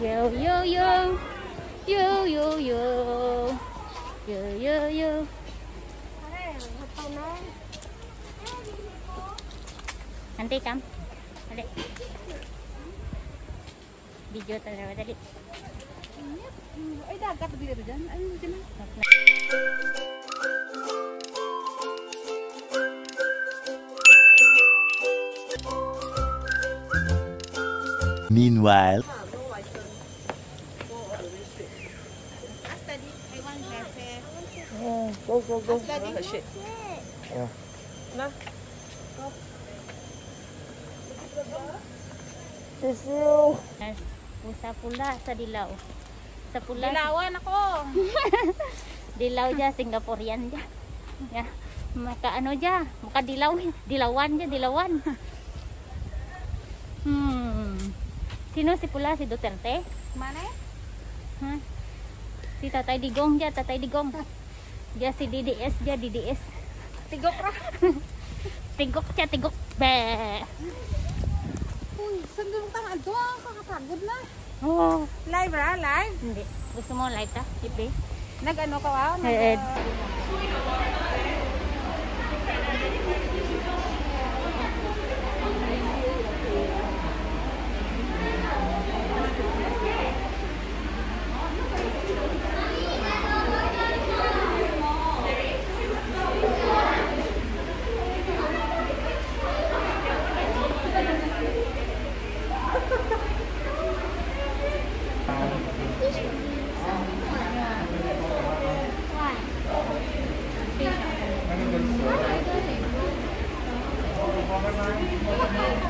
Yo yo yo. Yo yo yo. Yo yo yo. Nanti kam. ada Video tayo tadi. Ay, dagat dito dyan. Ay, dyan na. Meanwhile, Go, go, go. Ah, shit. Yes. Sa pula sa dilaw. Sa pula. Dilawan ako. Dilaw dia Singaporean dia. Ya. Maka ano dia? Maka dilaw, dilawan dia, dilawan. Hmm. Sino si pula si Duterte? Mana? Ha? Si Tatay Digong dia, Tatay Digong. Dia si DDS dia, DDS. Tigok ra. Tigok siya, tigok. Be. Uy, mo tang ado? Kakapagod na. Oh, Live ra, live. hindi. Gusto mo live ta? Ipe. Nag-ano ka ba? Nag, Thank you.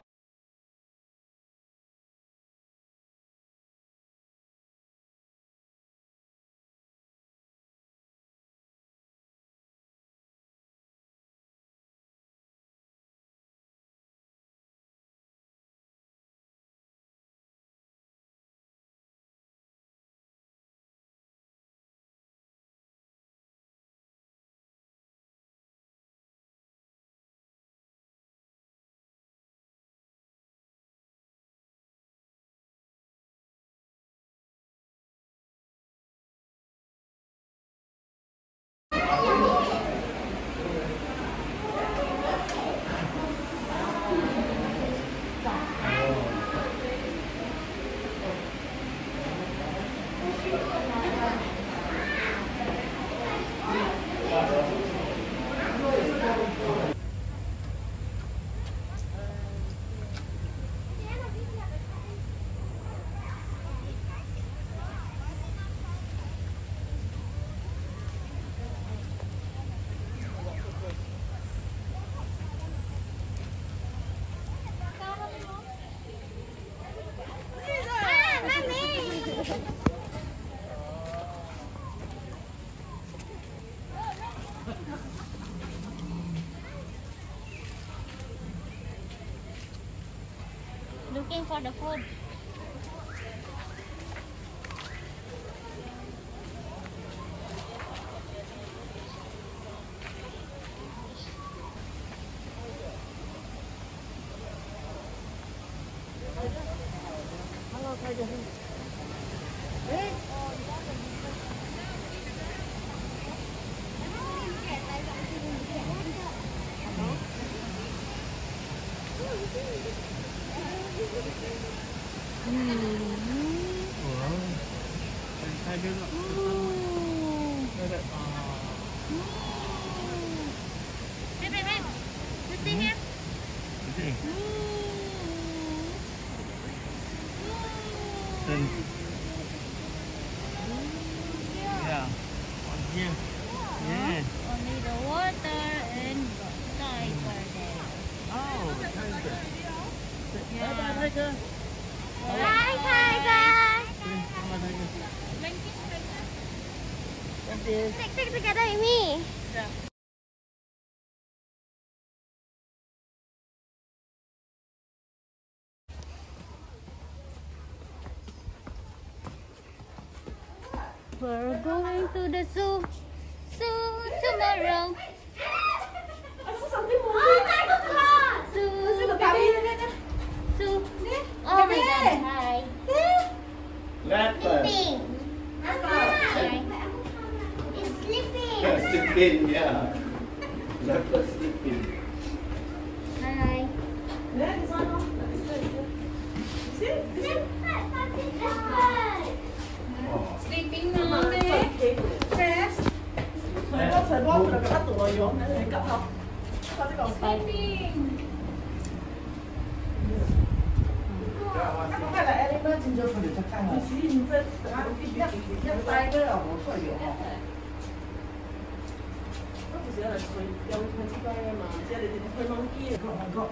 Looking for the food. Here. Yeah. Only the water and tiger there. Oh, tiger. Yeah. Bye, tiger. Hi, tiger. Bye, tiger. this. Stick, stick together with me. We're going to the zoo. Zoo tomorrow. Oh, dinosaur! Zoo. Baby. Zoo. Oh my god. Hi. Leopard. Sleeping. Hi. It's sleeping. Yeah, sleeping, yeah. Leopard sleeping. 你急唔急？快啲講曬。邊？啊，咁係嚟在就出聲啦。唔，